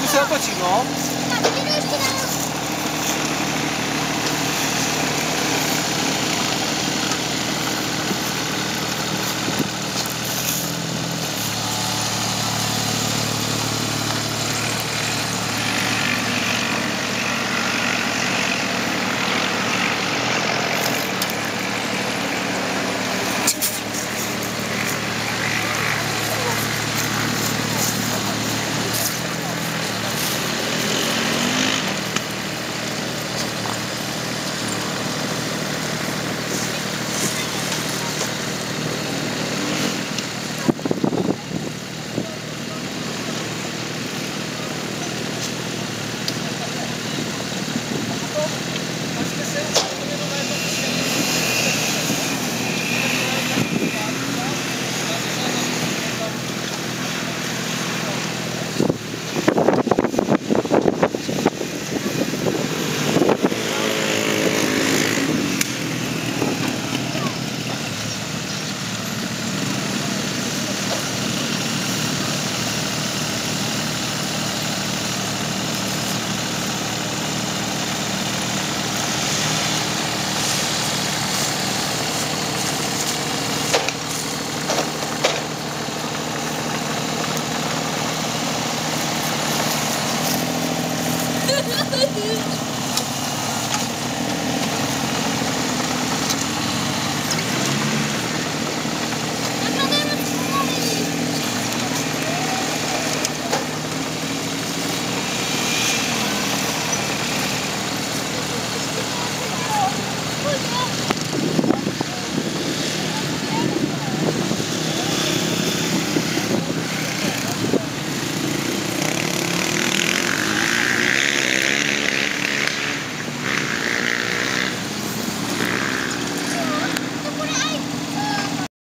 你想要报哦。Deus.